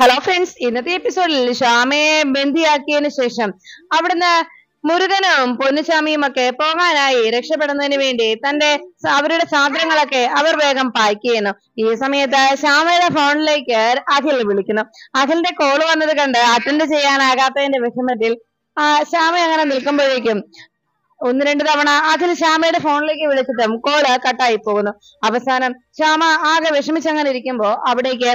Hello friends ഇന്നത്തെ എപ്പിസോഡിൽ ശ്യാമയെ ബന്ദിയാക്കിയതിനു ശേഷം അവിടുന്ന് മുരുകനും പൊന്നുസ്വാമിയും ഒക്കെ പോകാനായി രക്ഷപ്പെടുന്നതിന് വേണ്ടി തന്റെ അവരുടെ സാധനങ്ങളൊക്കെ അവർ വേഗം പാക്ക് ചെയ്യുന്നു. ഈ സമയത്ത് ശ്യാമയുടെ ഫോണിലേക്ക് അഖിൽ വിളിക്കുന്നു. അഖിലിന്റെ കോൾ വന്നത് കണ്ട് അറ്റൻഡ് ചെയ്യാനാകാത്തതിന്റെ വിഷമത്തിൽ ശ്യാമ അങ്ങനെ നിൽക്കുമ്പോഴേക്കും ഒന്ന് രണ്ട് തവണ അഖിൽ ശ്യാമയുടെ ഫോണിലേക്ക് വിളിച്ചിട്ടും കോൾ കട്ടായി പോകുന്നു. അവസാനം ശ്യാമ ആകെ വിഷമിച്ചങ്ങനെ ഇരിക്കുമ്പോ അവിടേക്ക്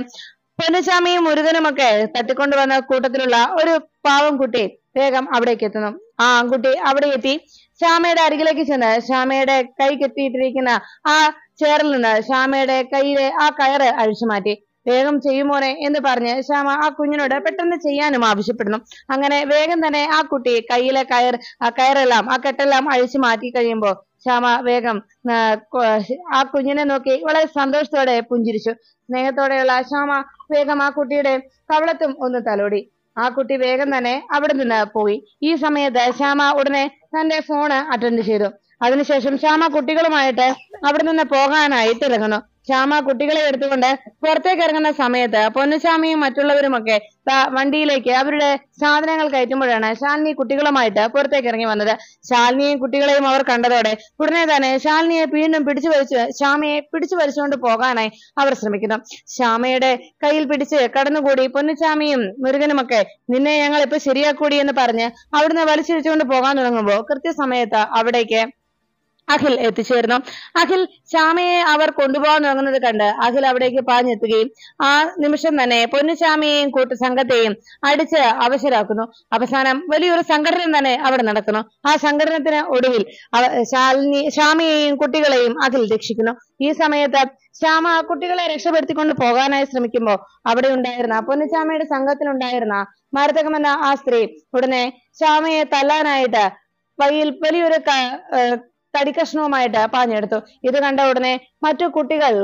പൊന്നുസ്വാമിയും മുരുകനും ഒക്കെ തട്ടിക്കൊണ്ടു വന്ന കൂട്ടത്തിലുള്ള ഒരു പാവം കുട്ടി വേഗം അവിടേക്ക് എത്തുന്നു. ആ ആൺകുട്ടി അവിടെ എത്തി ശ്യാമയുടെ അരികിലേക്ക് ചെന്ന് ശ്യാമയുടെ കൈ കെട്ടിയിട്ടിരിക്കുന്ന ആ ചെയറിൽ നിന്ന് ശ്യാമയുടെ കയ്യിലെ ആ കയറ് അഴിച്ചു മാറ്റി. വേഗം ചെയ്യുമോനെ എന്ന് പറഞ്ഞ് ശ്യാമ ആ കുഞ്ഞിനോട് പെട്ടെന്ന് ചെയ്യാനും ആവശ്യപ്പെടുന്നു അങ്ങനെ വേഗം തന്നെ ആ കുട്ടി കയ്യിലെ കയർ ആ കയറെല്ലാം ആ കെട്ടെല്ലാം അഴിച്ചു മാറ്റി കഴിയുമ്പോൾ ശ്യാമ വേഗം ആ, കുഞ്ഞിനെ നോക്കി വളരെ സന്തോഷത്തോടെ പുഞ്ചിരിച്ചു. സ്നേഹത്തോടെയുള്ള ശ്യാമ വേഗം ആ കുട്ടിയുടെ കവളത്തും ഒന്ന് തലോടി. ആ കുട്ടി വേഗം തന്നെ അവിടെ നിന്ന് പോയി. ഈ സമയത്ത് ശ്യാമ ഉടനെ തന്റെ ഫോണ് അറ്റൻഡ് ചെയ്തു. അതിനുശേഷം ശ്യാമ കുട്ടികളുമായിട്ട് അവിടെ നിന്ന് പോകാനായി ഇറങ്ങുന്നു ശ്യാമ കുട്ടികളെ എടുത്തുകൊണ്ട് പുറത്തേക്ക് ഇറങ്ങുന്ന സമയത്ത് പൊന്നുശ്യാമിയും മറ്റുള്ളവരുമൊക്കെ വണ്ടിയിലേക്ക് അവരുടെ സാധനങ്ങൾ കയറ്റുമ്പോഴാണ് ശാലിനി കുട്ടികളുമായിട്ട് പുറത്തേക്ക് ഇറങ്ങി വന്നത്. ശാലിനിയും കുട്ടികളെയും അവർ കണ്ടതോടെ ഉടനെ തന്നെ ശാലിനിയെ വീണ്ടും പിടിച്ചു വലിച്ച് ശ്യാമയെ പിടിച്ചു വലിച്ചുകൊണ്ട് പോകാനായി അവർ ശ്രമിക്കുന്നു. ശ്യാമയുടെ കയ്യിൽ പിടിച്ച് കടന്നുകൂടി പൊന്നുശ്യാമിയും മുരുകനുമൊക്കെ നിന്നെ ഞങ്ങൾ ഇപ്പൊ ശരിയാക്കൂടി എന്ന് പറഞ്ഞ് അവിടുന്ന് വലിച്ചിരിച്ചുകൊണ്ട് പോകാൻ തുടങ്ങുമ്പോൾ കൃത്യസമയത്ത് അവിടേക്ക് അഖിൽ എത്തിച്ചേർന്നു. അഖിൽ ശ്യാമയെ അവർ കൊണ്ടുപോകാൻ തുടങ്ങുന്നത് കണ്ട് അഖിൽ അവിടേക്ക് പാഞ്ഞെത്തുകയും ആ നിമിഷം തന്നെ പൊന്നുശ്യാമയെയും കൂട്ടു സംഘത്തെയും അടിച്ച് അവശരാക്കുന്നു. അവസാനം വലിയൊരു സംഘടന തന്നെ അവിടെ നടക്കുന്നു. ആ സംഘടനത്തിന് ഒടുവിൽ ശാലിനി ശ്യാമയെയും കുട്ടികളെയും അഖിൽ രക്ഷിക്കുന്നു. ഈ സമയത്ത് ശ്യാമ കുട്ടികളെ രക്ഷപ്പെടുത്തിക്കൊണ്ട് പോകാനായി ശ്രമിക്കുമ്പോൾ അവിടെ ഉണ്ടായിരുന്ന പൊന്നുശ്യാമയുടെ സംഘത്തിലുണ്ടായിരുന്ന മരതകമെന്ന ആ സ്ത്രീ ഉടനെ ശ്യാമയെ തല്ലാനായിട്ട് വഴിയിൽ വലിയൊരു തടിക്കഷ്ണവുമായിട്ട് പാഞ്ഞെടുത്തു. ഇത് കണ്ട ഉടനെ മറ്റു കുട്ടികൾ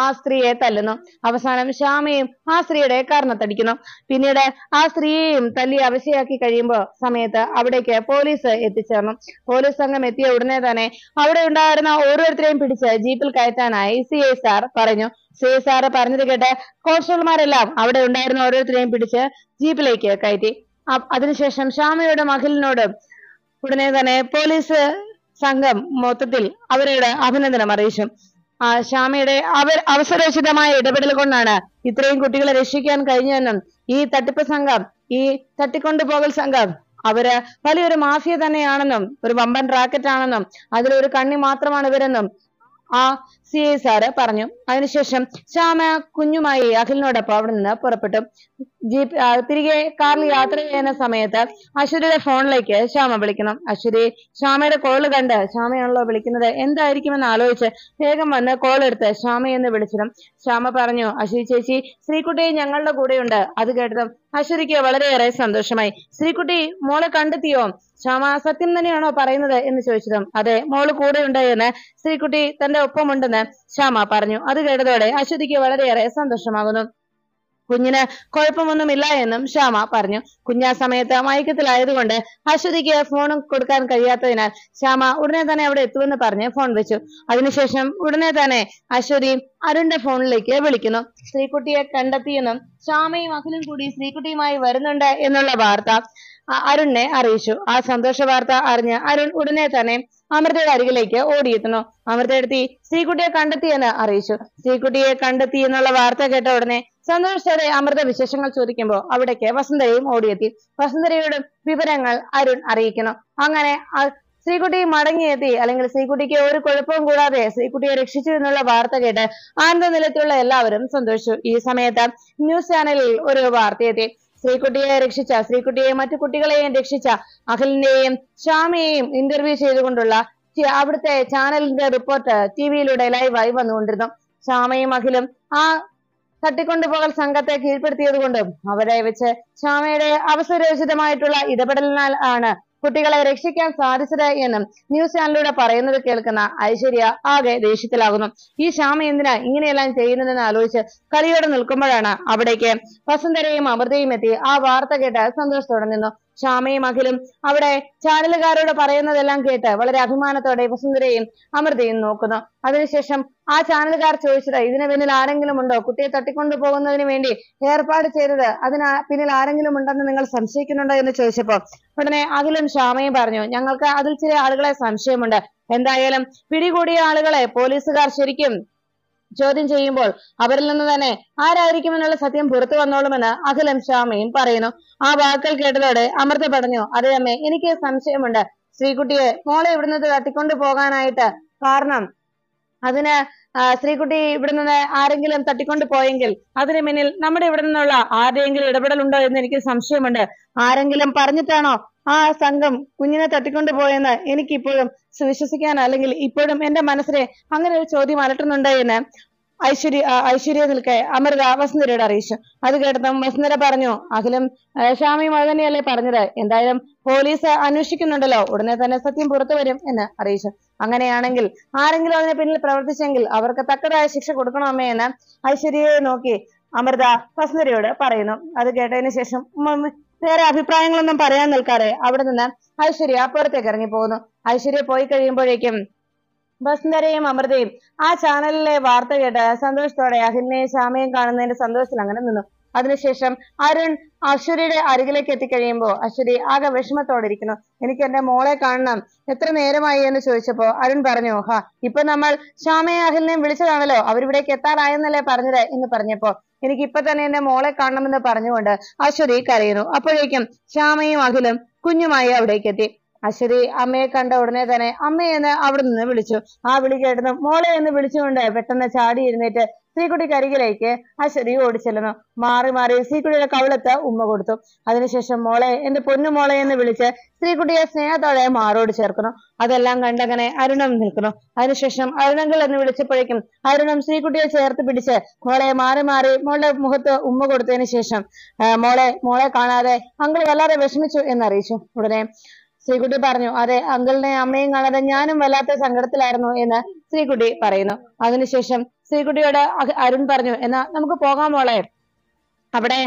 ആ സ്ത്രീയെ തല്ലുന്നു. അവസാനം ശ്യാമയും ആ സ്ത്രീയുടെ കർണത്തടിക്കുന്നു. പിന്നീട് ആ സ്ത്രീയെയും തല്ലി അവശയാക്കി കഴിയുമ്പോൾ സമയത്ത് അവിടേക്ക് പോലീസ് എത്തിച്ചേർന്നു. പോലീസ് സംഘം എത്തിയ ഉടനെ തന്നെ അവിടെ ഉണ്ടായിരുന്ന ഓരോരുത്തരെയും പിടിച്ച് ജീപ്പിൽ കയറ്റാനായി സി ഐ സാർ പറഞ്ഞു. സി ഐ സാർ പറഞ്ഞത് കേട്ട് കോൺസ്റ്റബിൾമാരെല്ലാം അവിടെ ഉണ്ടായിരുന്ന ഓരോരുത്തരെയും പിടിച്ച് ജീപ്പിലേക്ക് കയറ്റി. അതിനുശേഷം ശ്യാമയുടെ മകളിനോട് ഉടനെ തന്നെ പോലീസ് സംഘം മൊത്തത്തിൽ അവരോട് അഭിനന്ദനം അറിയിച്ചു. ആ ശ്യാമയുടെ അവർ അവസരോചിതമായ ഇടപെടൽ കൊണ്ടാണ് ഇത്രയും കുട്ടികളെ രക്ഷിക്കാൻ കഴിഞ്ഞതെന്നും ഈ തട്ടിപ്പ് സംഘം ഈ തട്ടിക്കൊണ്ടുപോകൽ സംഘം അവർ വലിയൊരു മാഫിയ തന്നെയാണെന്നും ഒരു വമ്പൻ റാക്കറ്റ് ആണെന്നും അതിലൊരു കണ്ണി മാത്രമാണ് ഇവരെന്നും ആ ഐ സാറ് പറഞ്ഞു. അതിനുശേഷം ശ്യാമ കുഞ്ഞുമായി അഖിലിനോടൊപ്പം അവിടെ നിന്ന് പുറപ്പെട്ടു ആ, തിരികെ കാറിൽ യാത്ര ചെയ്യുന്ന സമയത്ത് അശ്വതിയുടെ ഫോണിലേക്ക് ശ്യാമ വിളിക്കണം. അശ്വതി ശ്യാമയുടെ കോൾ കണ്ട് ശ്യാമയാണല്ലോ വിളിക്കുന്നത് എന്തായിരിക്കുമെന്ന് ആലോചിച്ച് വേഗം വന്ന് കോൾ എടുത്ത് ശ്യാമയെന്ന് വിളിച്ചിടും. ശ്യാമ പറഞ്ഞു അശ്വതി ചേച്ചി ശ്രീകുട്ടി ഞങ്ങളുടെ കൂടെയുണ്ട്. അത് കേട്ടതും അശ്വതിക്ക് വളരെയേറെ സന്തോഷമായി. ശ്രീകുട്ടി മോളെ കണ്ടെത്തിയോ? ശ്യാമ സത്യം തന്നെയാണോ പറയുന്നത് എന്ന് ചോദിച്ചതും അതെ മോൾ കൂടെയുണ്ട് എന്ന് ശ്രീകുട്ടി തന്റെ ഒപ്പമുണ്ടെന്ന് ശ്യാമ പറഞ്ഞു. അത് കേട്ടതോടെ അശ്വതിക്ക് വളരെയേറെ സന്തോഷമാകുന്നു. കുഞ്ഞിന് കുഴപ്പമൊന്നുമില്ല എന്നും ശ്യാമ പറഞ്ഞു. കുഞ്ഞാ സമയത്ത് മയക്കത്തിലായതുകൊണ്ട് അശ്വതിക്ക് ഫോൺ കൊടുക്കാൻ കഴിയാത്തതിനാൽ ശ്യാമ ഉടനെ തന്നെ അവിടെ എത്തുമെന്ന് പറഞ്ഞ് ഫോൺ വെച്ചു. അതിനുശേഷം ഉടനെ തന്നെ അശ്വതി അരുണിന്റെ ഫോണിലേക്ക് വിളിക്കുന്നു. ശ്രീകുട്ടിയെ കണ്ടെത്തിയെന്നും ശ്യാമയും അഖിലും കൂടി ശ്രീകുട്ടിയുമായി വരുന്നുണ്ട് എന്നുള്ള വാർത്ത അരുണിനെ അറിയിച്ചു. ആ സന്തോഷ വാർത്ത അറിഞ്ഞ അരുൺ ഉടനെ തന്നെ അമൃതയുടെ അരികിലേക്ക് ഓടിയെത്തുന്നു. അമൃതയെടുത്തി ശ്രീകുട്ടിയെ കണ്ടെത്തിയെന്ന് അറിയിച്ചു. ശ്രീകുട്ടിയെ കണ്ടെത്തി എന്നുള്ള വാർത്ത കേട്ട ഉടനെ സന്തോഷത്തോടെ അമൃത വിശേഷങ്ങൾ ചോദിക്കുമ്പോൾ അവിടേക്ക് വസുന്ധരയും ഓടിയെത്തി. വസന്തരയുടെ വിവരങ്ങൾ അരുൺ അറിയിക്കുന്നു. അങ്ങനെ ശ്രീകുട്ടി മടങ്ങിയെത്തി. അല്ലെങ്കിൽ ശ്രീകുട്ടിക്ക് ഒരു കുഴപ്പവും കൂടാതെ ശ്രീകുട്ടിയെ രക്ഷിച്ചു എന്നുള്ള വാർത്ത കേട്ട് ആനന്ദ നിലയത്തിലുള്ള എല്ലാവരും സന്തോഷിച്ചു. ഈ സമയത്ത് ന്യൂസ് ചാനലിൽ ഒരു വാർത്തയെത്തി ശ്രീകുട്ടിയെ രക്ഷിച്ച ശ്രീകുട്ടിയെയും മറ്റു കുട്ടികളെയും രക്ഷിച്ച അഖിലിന്റെയും ശ്യാമയെയും ഇന്റർവ്യൂ ചെയ്തുകൊണ്ടുള്ള അവിടുത്തെ ചാനലിന്റെ റിപ്പോർട്ട് ടി വിയിലൂടെ ലൈവായി വന്നുകൊണ്ടിരുന്നു. ശ്യാമയും അഖിലും ആ തട്ടിക്കൊണ്ടുപോകൽ സംഘത്തെ കീഴ്പ്പെടുത്തിയത് കൊണ്ടും അവരെ വെച്ച് ശ്യാമയുടെ അവസരോചിതമായിട്ടുള്ള ഇടപെടലിനാൽ ആണ് കുട്ടികളെ രക്ഷിക്കാൻ സാധിച്ചത് എന്നും ന്യൂസ് ചാനലിലൂടെ പറയുന്നത് കേൾക്കുന്ന ഐശ്വര്യ ആകെ ദേഷ്യത്തിലാകുന്നു. ഈ ശ്യാമ എന്തിനാ ഇങ്ങനെയെല്ലാം ചെയ്യുന്നതെന്ന് ആലോചിച്ച് കലിയോടെ നിൽക്കുമ്പോഴാണ് അവിടേക്ക് വസുന്ധരയും അമൃതയും എത്തി. ആ വാർത്ത കേട്ട് സന്തോഷത്തോടെ നിന്നു. ശ്യാമയും അഖിലും അവിടെ ചാനലുകാരോട് പറയുന്നതെല്ലാം കേട്ട് വളരെ അഭിമാനത്തോടെ വസുന്ധരയും അമൃതയും നോക്കുന്നു. അതിനുശേഷം ആ ചാനലുകാർ ചോദിച്ചത് ഇതിന് പിന്നിൽ ആരെങ്കിലും ഉണ്ടോ? കുട്ടിയെ തട്ടിക്കൊണ്ടു പോകുന്നതിന് വേണ്ടി ഏർപ്പാട് ചെയ്തത് അതിന് പിന്നിൽ ആരെങ്കിലും ഉണ്ടെന്ന് നിങ്ങൾ സംശയിക്കുന്നുണ്ടോ? എന്ന് ചോദിച്ചപ്പോ ഉടനെ അഖിലും ശ്യാമയും പറഞ്ഞു ഞങ്ങൾക്ക് അതിൽ ചില ആളുകളെ സംശയമുണ്ട്. എന്തായാലും പിടികൂടിയ ആളുകളെ പോലീസുകാർ ശരിക്കും ചോദ്യം ചെയ്യുമ്പോൾ അവരിൽ നിന്ന് തന്നെ ആരായിരിക്കുമെന്നുള്ള സത്യം പുറത്തു വന്നോളുമെന്ന് അഖിലും ശ്യാമയും പറയുന്നു. ആ വാക്കുകൾ കേട്ടതോടെ അമൃത പറഞ്ഞു അതെ അമ്മേ എനിക്ക് സംശയമുണ്ട്. ശ്രീകുട്ടിയെ മോളെ ഇവിടുന്ന് തട്ടിക്കൊണ്ടു പോകാനായിട്ട് കാരണം അതിന് ശ്രീകുട്ടി ഇവിടെ നിന്ന് ആരെങ്കിലും തട്ടിക്കൊണ്ടു പോയെങ്കിൽ അതിന് പിന്നിൽ നമ്മുടെ ഇവിടെ നിന്നുള്ള ആരുടെയെങ്കിലും ഇടപെടലുണ്ടോ എന്ന് എനിക്ക് സംശയമുണ്ട്. ആരെങ്കിലും പറഞ്ഞിട്ടാണോ ആ സംഘം കുഞ്ഞിനെ തട്ടിക്കൊണ്ടു പോയെന്ന് എനിക്കിപ്പോഴും വിശ്വസിക്കാൻ അല്ലെങ്കിൽ ഇപ്പോഴും എന്റെ മനസ്സിനെ അങ്ങനെ ഒരു ചോദ്യം അലട്ടുന്നുണ്ട് എന്ന് ഐശ്വര്യ ഐശ്വര്യ നിൽക്കെ. അമൃത വസുന്ധരയോട് അറിയിച്ചു. അത് കേട്ടതും വസുന്ധര പറഞ്ഞു അഖിലും ശ്യാമയും അത് തന്നെയല്ലേ പറഞ്ഞത്? എന്തായാലും പോലീസ് അന്വേഷിക്കുന്നുണ്ടല്ലോ. ഉടനെ തന്നെ സത്യം പുറത്തു വരും എന്ന് അറിയിച്ചു. അങ്ങനെയാണെങ്കിൽ ആരെങ്കിലും അതിന് പിന്നിൽ പ്രവർത്തിച്ചെങ്കിൽ അവർക്ക് തക്കതായ ശിക്ഷ കൊടുക്കണമേ എന്ന് ഐശ്വര്യയെ നോക്കി അമൃത വസുന്ധരയോട് പറയുന്നു. അത് കേട്ടതിന് ശേഷം വേറെ അഭിപ്രായങ്ങളൊന്നും പറയാൻ നിൽക്കാതെ അവിടെ നിന്ന് ഐശ്വര്യ പുറത്തേക്ക് ഇറങ്ങി പോകുന്നു ഐശ്വര്യ പോയി കഴിയുമ്പോഴേക്കും വസുന്ധരയും അമൃതയും ആ ചാനലിലെ വാർത്ത കേട്ട് സന്തോഷത്തോടെ അഖിലിനെയും ശ്യാമയും കാണുന്നതിന്റെ സന്തോഷത്തിൽ അങ്ങനെ നിന്നു. അതിനുശേഷം അരുൺ അശ്വരിയുടെ അരികിലേക്ക് എത്തിക്കഴിയുമ്പോ അശ്വരി ആകെ വിഷമത്തോടെ ഇരിക്കുന്നു. എനിക്ക് എന്റെ മോളെ കാണണം. എത്ര നേരമായി എന്ന് ചോദിച്ചപ്പോ അരുൺ പറഞ്ഞു ഹാ ഇപ്പൊ നമ്മൾ ശ്യാമയും അഖിലിനെയും വിളിച്ചതാണല്ലോ. അവരിവിടേക്ക് എത്താറായെന്നല്ലേ പറഞ്ഞത്? എന്ന് പറഞ്ഞപ്പോ എനിക്ക് ഇപ്പൊ തന്നെ എന്റെ മോളെ കാണണമെന്ന് പറഞ്ഞുകൊണ്ട് അശ്വതി കരയുന്നു. അപ്പോഴേക്കും ശ്യാമയും അഖിലും കുഞ്ഞുമായി അവിടേക്ക് എത്തി. അശ്വതി അമ്മയെ കണ്ട ഉടനെ തന്നെ അമ്മയെന്ന് അവിടെ നിന്ന് വിളിച്ചു. ആ വിളി കേട്ടതും മോളെ എന്ന് വിളിച്ചുകൊണ്ട് പെട്ടെന്ന് ചാടി ഇരുന്നിട്ട് ശ്രീകുട്ടിക്ക് അരികിലേക്ക് അശ്വതി ഓടിച്ചെല്ലുന്നു. മാറി മാറി ശ്രീകുട്ടിയുടെ കവിളത്ത് ഉമ്മ കൊടുത്തു. അതിനുശേഷം മോളെ എന്റെ പൊന്നു മോളെ എന്ന് വിളിച്ച് ശ്രീകുട്ടിയെ സ്നേഹത്തോടെ മാറോട് ചേർക്കുന്നു. അതെല്ലാം കണ്ടങ്ങനെ അരുണം നിൽക്കുന്നു. അതിനുശേഷം അരുണങ്ങൾ എന്ന് വിളിച്ചപ്പോഴേക്കും അരുണം ശ്രീകുട്ടിയെ ചേർത്ത് പിടിച്ച് മോളെ മാറി മാറി മോളുടെ മുഖത്ത് ഉമ്മ കൊടുത്തതിന് ശേഷം മോളെ മോളെ കാണാതെ അങ്കിൾ വല്ലാതെ വിഷമിച്ചു എന്നറിയിച്ചു. ഉടനെ ശ്രീകുട്ടി പറഞ്ഞു അതെ അങ്കിളിനെ അമ്മയും കാണാതെ ഞാനും വല്ലാത്ത സങ്കടത്തിലായിരുന്നു എന്ന് ശ്രീകുട്ടി പറയുന്നു. അതിനുശേഷം ശ്രീകുട്ടിയോട് അരുൺ പറഞ്ഞു എന്നാ നമുക്ക് പോകാം മോളെ. അവിടെ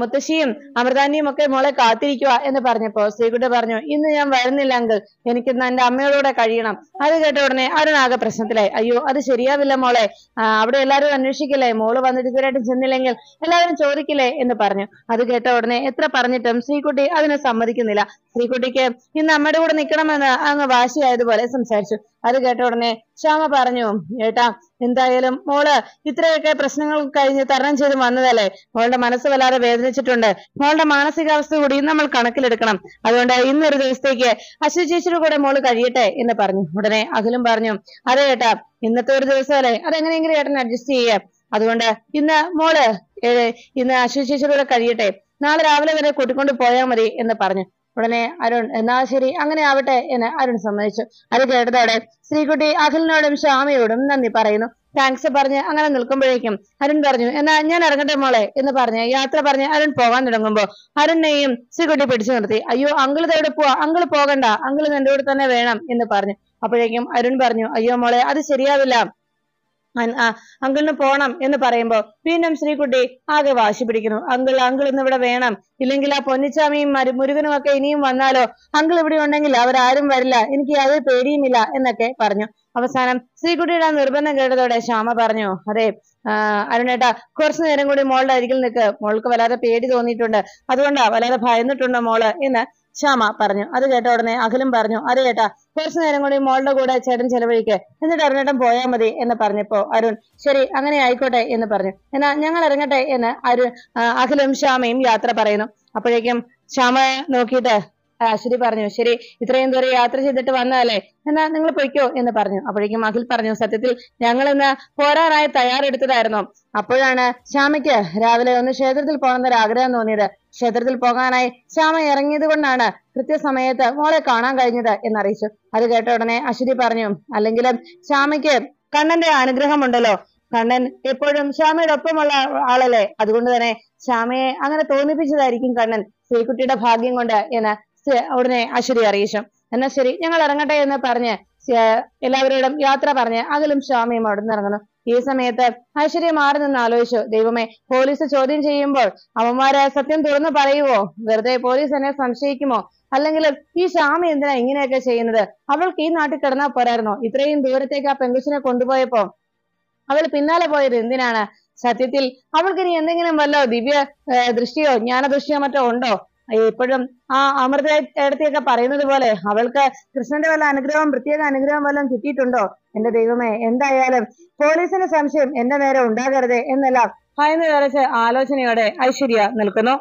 മുത്തശ്ശിയും അമൃതാന്റിയും ഒക്കെ മോളെ കാത്തിരിക്കുക എന്ന് പറഞ്ഞപ്പോ ശ്രീകുട്ടി പറഞ്ഞു ഇന്ന് ഞാൻ വരുന്നില്ല അങ്കിൾ എനിക്ക് ഇന്ന് എന്റെ അമ്മയോടുകൂടെ കഴിയണം. അത് കേട്ട ഉടനെ അരുണാകെ പ്രശ്നത്തിലായി. അയ്യോ അത് ശരിയാവില്ല മോളെ. അവിടെ എല്ലാരും അന്വേഷിക്കില്ലേ? മോൾ വന്നിട്ട് ഇതുവരെയായിട്ടും ചെന്നില്ലെങ്കിൽ എല്ലാവരും ചോദിക്കില്ലേ? എന്ന് പറഞ്ഞു. അത് കേട്ട ഉടനെ എത്ര പറഞ്ഞിട്ടും ശ്രീകുട്ടി അതിനെ സമ്മതിക്കുന്നില്ല. ശ്രീകുട്ടിക്ക് ഇന്ന് അമ്മയുടെ കൂടെ നിൽക്കണമെന്ന് അങ്ങ് വാശിയായതുപോലെ സംസാരിച്ചു. അത് കേട്ട ഉടനെ ശ്യാമ പറഞ്ഞു ഏട്ടാ എന്തായാലും മോൾ ഇത്രയൊക്കെ പ്രശ്നങ്ങൾ കഴിഞ്ഞ് തരണം ചെയ്ത് വന്നതല്ലേ? മോളുടെ മനസ്സ് വല്ലാതെ വേദനിച്ചിട്ടുണ്ട്. മോളുടെ മാനസികാവസ്ഥ കൂടി നമ്മൾ കണക്കിലെടുക്കണം. അതുകൊണ്ട് ഇന്നൊരു ദിവസത്തേക്ക് അശ്വതി ചേച്ചിയുടെ കൂടെ മോൾ കഴിയട്ടെ എന്ന് പറഞ്ഞു. ഉടനെ അഖിലും പറഞ്ഞു അതെ ഏട്ടാ ഇന്നത്തെ ഒരു ദിവസമല്ലേ? അതെങ്ങനെയെങ്കിലും ഏട്ടൻ അഡ്ജസ്റ്റ് ചെയ്യാം. അതുകൊണ്ട് ഇന്ന് മോൾ ഇന്ന് അശ്വതി ചേച്ചിയുടെ കൂടെ കഴിയട്ടെ. നാളെ രാവിലെ വരെ കൂട്ടിക്കൊണ്ട് പോയാൽ മതി എന്ന് പറഞ്ഞു. ഉടനെ അരുൺ എന്നാ ശരി അങ്ങനെ ആവട്ടെ എന്ന് അരുൺ സമ്മതിച്ചു. അത് കേട്ടതോടെ ശ്രീകുട്ടി അഖിലിനോടും ശ്യാമയോടും നന്ദി പറയുന്നു. താങ്ക്സ് പറഞ്ഞ് അങ്ങനെ നിൽക്കുമ്പോഴേക്കും അരുൺ പറഞ്ഞു എന്നാ ഞാൻ ഇറങ്ങട്ടെ മോളെ എന്ന് പറഞ്ഞ് യാത്ര പറഞ്ഞ് അരുൺ പോകാൻ തുടങ്ങുമ്പോൾ അരുണിനെയും ശ്രീകുട്ടി പിടിച്ചു നിർത്തി. അയ്യോ അങ്കിൾ ഇതെവിടെ പോവാ? അങ്കിൾ പോകണ്ട. അങ്കിൾ നിന്റെ കൂടെ തന്നെ വേണം എന്ന് പറഞ്ഞു. അപ്പോഴേക്കും അരുൺ പറഞ്ഞു അയ്യോ മോളെ അത് ശരിയാവില്ല. അങ്കിളിന് പോണം എന്ന് പറയുമ്പോ വീണ്ടും ശ്രീകുട്ടി ആകെ വാശി പിടിക്കുന്നു. അങ്കിൾ അങ്കിൾ ഇന്ന് ഇവിടെ വേണം. ഇല്ലെങ്കിൽ ആ പൊന്നിച്ചാമിയും മരു- മുരുകനും ഒക്കെ ഇനിയും വന്നാലോ? അങ്കിൾ ഇവിടെ ഉണ്ടെങ്കിൽ അവരാരും വരില്ല. എനിക്ക് യാതൊരു പേടിയുമില്ല എന്നൊക്കെ പറഞ്ഞു. അവസാനം ശ്രീകുട്ടിയുടെ ആ നിർബന്ധം കേട്ടതോടെ ശ്യാമ പറഞ്ഞു അതെ അരുണേട്ടാ കുറച്ചു നേരം കൂടി മോളുടെ അരികിൽ നിൽക്ക്. മോൾക്ക് വല്ലാതെ പേടി തോന്നിയിട്ടുണ്ട്. അതുകൊണ്ടാ വല്ലാതെ ഭയന്നിട്ടുണ്ടോ മോൾ എന്ന് ശ്യാമ പറഞ്ഞു. അത് കേട്ട ഉടനെ അഖിലും പറഞ്ഞു അതെ ചേട്ടാ കുറച്ചു നേരം കൂടി മോളുടെ കൂടെ ചേട്ടൻ ചെലവഴിക്ക്. എന്നിട്ട് അരുണേട്ടൻ പോയാൽ മതി എന്ന് പറഞ്ഞപ്പോ അരുൺ ശരി അങ്ങനെ ആയിക്കോട്ടെ എന്ന് പറഞ്ഞു. എന്നാ ഞങ്ങൾ ഇറങ്ങട്ടെ എന്ന് അരുൺ അഖിലും ശ്യാമയും യാത്ര പറയുന്നു. അപ്പോഴേക്കും ശ്യാമയെ നോക്കിയിട്ട് അശ്വതി പറഞ്ഞു ശരി ഇത്രയും ദൂരം യാത്ര ചെയ്തിട്ട് വന്നതല്ലേ? എന്നാ നിങ്ങൾ പൊയ്ക്കോ എന്ന് പറഞ്ഞു. അപ്പോഴേക്കും അഖിൽ പറഞ്ഞു സത്യത്തിൽ ഞങ്ങൾ ഇന്ന് പോരാനായി തയ്യാറെടുത്തതായിരുന്നു. അപ്പോഴാണ് ശ്യാമയ്ക്ക് രാവിലെ ഒന്ന് ക്ഷേത്രത്തിൽ പോകണമെന്നൊരു ആഗ്രഹം തോന്നിയത്. ക്ഷേത്രത്തിൽ പോകാനായി ശ്യാമ ഇറങ്ങിയത് കൊണ്ടാണ് കൃത്യസമയത്ത് മോളെ കാണാൻ കഴിഞ്ഞത് എന്നറിയിച്ചു. അത് കേട്ട ഉടനെ അശ്വതി പറഞ്ഞു അല്ലെങ്കിലും ശ്യാമയ്ക്ക് കണ്ണന്റെ അനുഗ്രഹമുണ്ടല്ലോ. കണ്ണൻ എപ്പോഴും ശ്യാമയുടെ ഒപ്പമുള്ള ആളല്ലേ? അതുകൊണ്ട് തന്നെ ശ്യാമയെ അങ്ങനെ തോന്നിപ്പിച്ചതായിരിക്കും കണ്ണൻ ശ്രീകുട്ടിയുടെ ഭാഗ്യം കൊണ്ട് എന്ന് ഉടനെ അശ്വതി അറിയിച്ചു. എന്നാ ശരി ഞങ്ങൾ ഇറങ്ങട്ടെ എന്ന് പറഞ്ഞ് എല്ലാവരോടും യാത്ര പറഞ്ഞ് അകലും ശ്യാമയും അവിടെ ഇറങ്ങുന്നു. ഈ സമയത്ത് ഐശ്വര്യ മാറി നിന്ന് ആലോചിച്ചു ദൈവമേ പോലീസ് ചോദ്യം ചെയ്യുമ്പോൾ അവന്മാര് സത്യം തുറന്നു പറയുവോ? വെറുതെ പോലീസ് എന്നെ സംശയിക്കുമോ? അല്ലെങ്കിൽ ഈ ശ്യാമ എന്തിനാ ഇങ്ങനെയൊക്കെ ചെയ്യുന്നത്? അവൾക്ക് ഈ നാട്ടിൽ കിടന്നാ പോരായിരുന്നോ? ഇത്രയും ദൂരത്തേക്ക് ആ പെങ്കുച്ചിനെ കൊണ്ടുപോയപ്പോ അവൾ പിന്നാലെ പോയത് എന്തിനാണ്? സത്യത്തിൽ അവൾക്ക് ഇനി എന്തെങ്കിലും വല്ല ദിവ്യ ദൃഷ്ടിയോ ജ്ഞാനദൃഷ്ടിയോ മറ്റോ ഉണ്ടോ? ഇപ്പോഴും ആ അമൃത എടുത്തിയൊക്കെ പറയുന്നത് പോലെ അവൾക്ക് കൃഷ്ണന്റെ വല്ല അനുഗ്രഹം പ്രത്യേക അനുഗ്രഹം വല്ലതും കിട്ടിയിട്ടുണ്ടോ? എന്റെ ദൈവമേ എന്തായാലും പോലീസിന്റെ സംശയം എന്റെ നേരെ ഉണ്ടാകരുതേ എന്നെല്ലാം ഭയന്ന് വിറച്ച് ആലോചനയോടെ ഐശ്വര്യ നിൽക്കുന്നു.